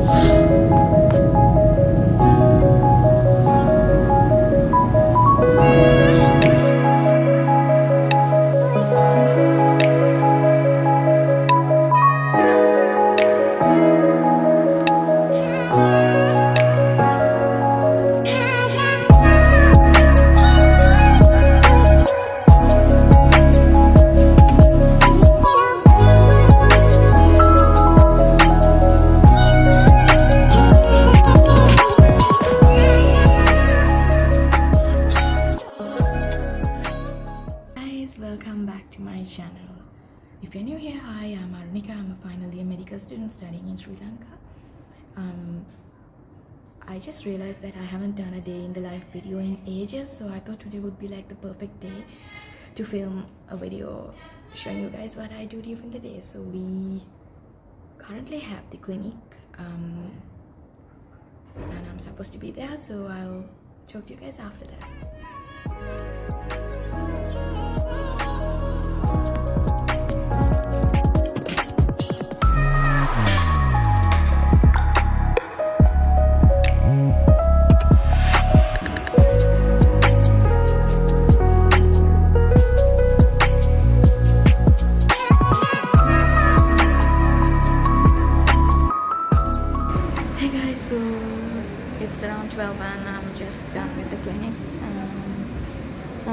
Thank. Medical student studying in Sri Lanka. Um, I just realized that I haven't done a day in the life video in ages, so I thought today would be like the perfect day to film a video showing you guys what I do during the day. So we currently have the clinic, um, and I'm supposed to be there, so I'll talk to you guys after that.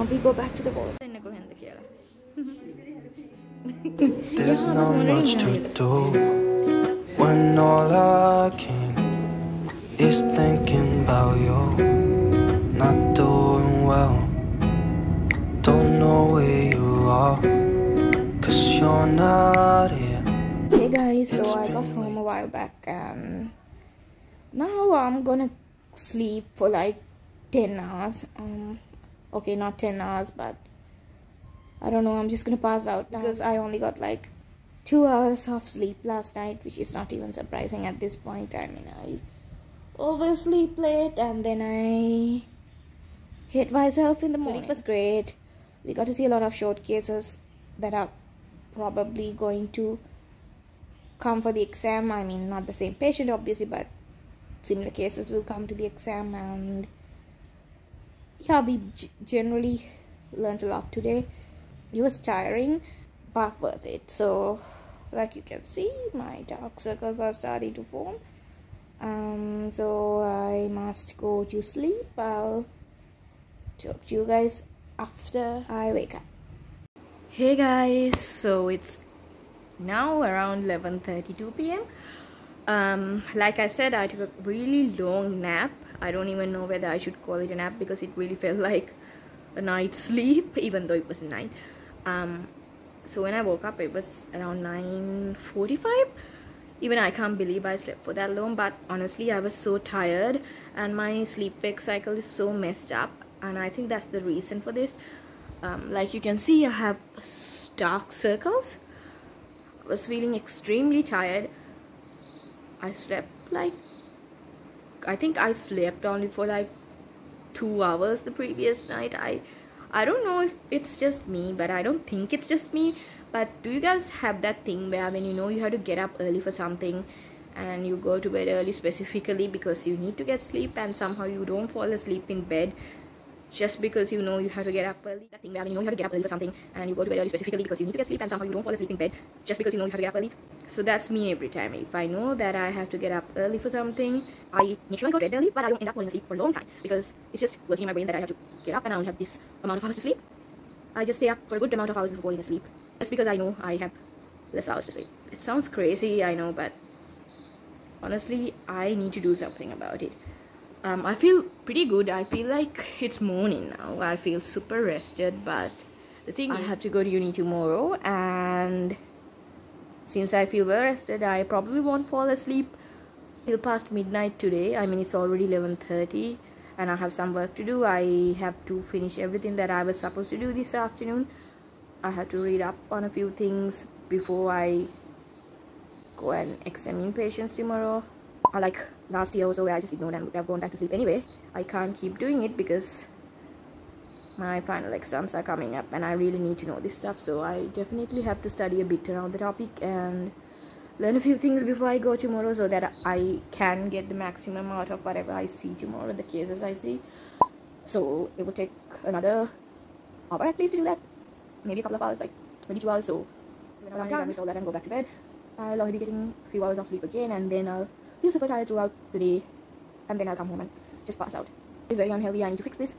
we go back to the wall. There's not much to do when all I can is thinking about you. Not doing well, don't know where you are, cause you're not here. Hey guys, so I got home a while back and now I'm gonna sleep for like 10 hours. Um, okay, not 10 hours, but I don't know, I'm just gonna pass out because I only got like two hours of sleep last night, which is not even surprising at this point. I mean, I oversleep late and then I hit myself in the morning. It was great. We got to see a lot of short cases that are probably going to come for the exam. I mean, not the same patient, obviously, but similar cases will come to the exam. And yeah, we g- generally learned a lot today. It was tiring, but worth it. So, like you can see, my dark circles are starting to form. Um, so I must go to sleep. I'll talk to you guys after I wake up. Hey guys, so it's now around 11:32 p.m. Um, like I said, I took a really long nap. I don't even know whether I should call it a nap because it really felt like a night's sleep, even though it was nine. Um, so when I woke up, it was around 9:45. Even I can't believe I slept for that long. But honestly, I was so tired, and my sleep wake cycle is so messed up, and I think that's the reason for this. Um, like you can see, I have dark circles I was feeling extremely tired. I slept like I think I slept only for like two hours the previous night. I I don't know if it's just me, but I don't think it's just me. But do you guys have that thing where when you know you have to get up early for something and you go to bed early specifically because you need to get sleep and somehow you don't fall asleep in bed just because you know you have to get up early. That thing where you know you have to get up early for something and you go to bed early specifically because you need to get sleep and somehow you don't fall asleep in bed just because you know you have to get up early. So that's me every time. If I know that I have to get up early for something, I make sure I go to bed early, but I don't end up falling asleep for a long time because it's just working in my brain that I have to get up and I only have this amount of hours to sleep. I just stay up for a good amount of hours before falling asleep just because I know I have less hours to sleep. It sounds crazy, I know, but honestly, I need to do something about it. Um, I feel pretty good. I feel like it's morning now. I feel super rested, but the thing I have to go to uni tomorrow, and since I feel well rested, I probably won't fall asleep till past midnight today. I mean, it's already 11:30, and I have some work to do. I have to finish everything that I was supposed to do this afternoon. I have to read up on a few things before I go and examine patients tomorrow. I like last year or so I just ignored and have gone back to sleep anyway. I can't keep doing it because my final exams are coming up and I really need to know this stuff. So I definitely have to study a bit around the topic and learn a few things before I go tomorrow so that I can get the maximum out of whatever I see tomorrow, the cases I see. So it will take another hour at least to do that. Maybe a couple of hours, like maybe two hours. So, so when I'm done with all that and go back to bed, I'll only be getting a few hours of sleep again and then I'll feel super tired throughout the day and then I'll come home and just pass out. It's very unhealthy. I need to fix this.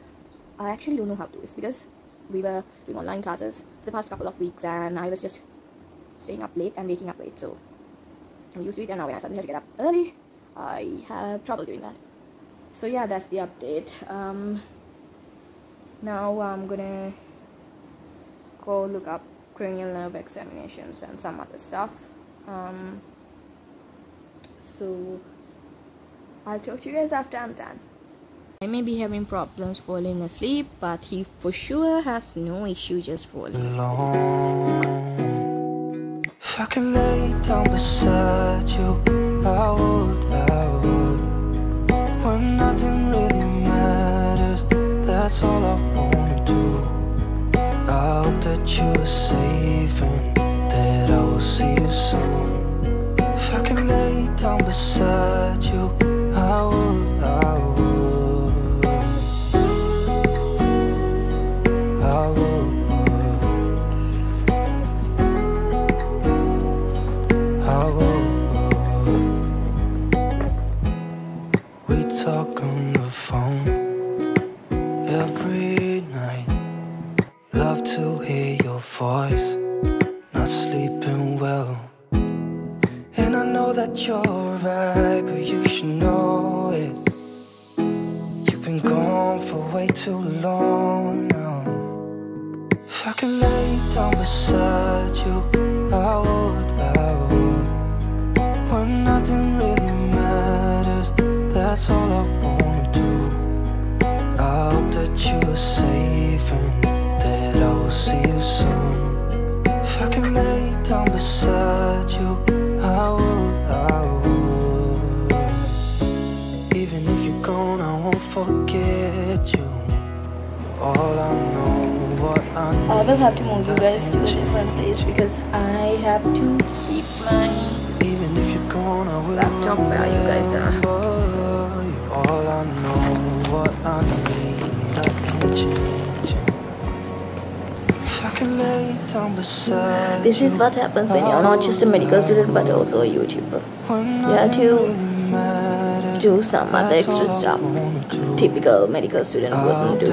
I actually don't know how to do this because we were doing online classes for the past couple of weeks and I was just staying up late and waking up late. So I'm used to it and now when I suddenly have to get up early, I have trouble doing that. So yeah, that's the update. Um, now I'm gonna go look up cranial nerve examinations and some other stuff. Um, so I'll talk to you guys after I'm done. I may be having problems falling asleep, but he for sure has no issue just falling. Alone. If I could lay down beside you, I would. I know that you're right, but you should know it. You've been gone for way too long now. If I could lay down beside you, I would, I would. When nothing really matters, that's all I wanna will have to move you guys to a different place because I have to keep my Even if you're gone, I will Laptop where you guys are. All I know, what I need, I can't change you. If I can lay down beside This is what happens when you're not just a medical student but also a YouTuber. You have to Do some other extra stuff typical medical student wouldn't do.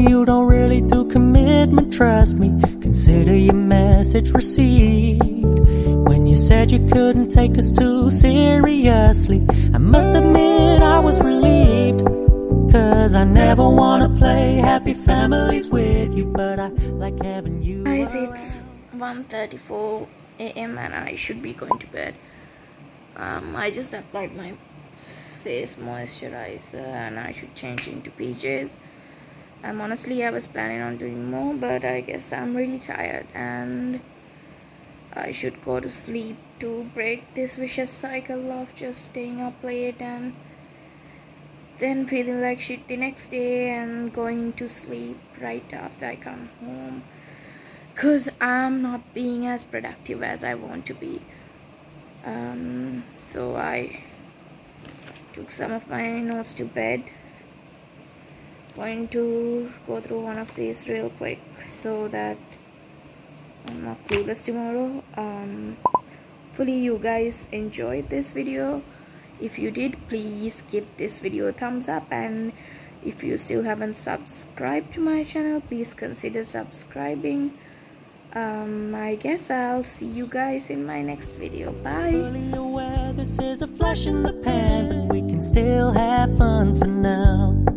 You told me you don't really do commitment, trust me. Consider your message received. When you said you couldn't take us too seriously, I must admit I was relieved. Cause I never wanna play happy families with you, but I like having you. Guys, it's 1.34 a.m. and I should be going to bed. Um, I just applied my face moisturizer and I should change into PJs. Um, honestly, I was planning on doing more, but I guess I'm really tired and I should go to sleep to break this vicious cycle of just staying up late and then feeling like shit the next day and going to sleep right after I come home because I'm not being as productive as I want to be. Um, so I took some of my notes to bed. Going to go through one of these real quick so that I'm not clueless tomorrow. Um, hopefully you guys enjoyed this video. If you did, please give this video a thumbs up and if you still haven't subscribed to my channel, please consider subscribing um, I guess I'll see you guys in my next video. Bye. Fully aware this is a flash in the pan, but we can still have fun for now.